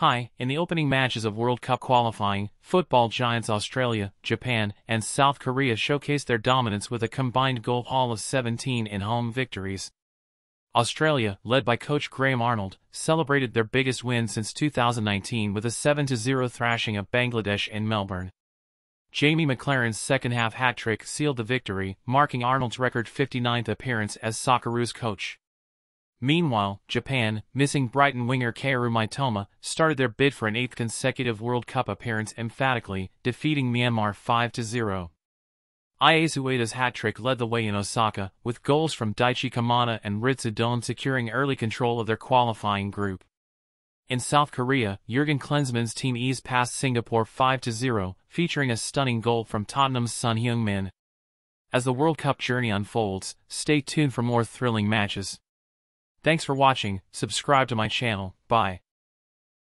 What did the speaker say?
Hi, in the opening matches of World Cup qualifying, football giants Australia, Japan, and South Korea showcased their dominance with a combined goal haul of 17 in home victories. Australia, led by coach Graham Arnold, celebrated their biggest win since 2019 with a 7-0 thrashing of Bangladesh in Melbourne. Jamie Maclaren's second-half hat-trick sealed the victory, marking Arnold's record 59th appearance as Socceroos coach. Meanwhile, Japan, missing Brighton winger Kaoru Mitoma, started their bid for an eighth consecutive World Cup appearance emphatically, defeating Myanmar 5-0. Ayase Ueda's hat-trick led the way in Osaka, with goals from Daichi Kamada and Ritsu securing early control of their qualifying group. In South Korea, Jurgen Klinsmann's team eased past Singapore 5-0, featuring a stunning goal from Tottenham's Son Heung-min. As the World Cup journey unfolds, stay tuned for more thrilling matches. Thanks for watching, subscribe to my channel, bye.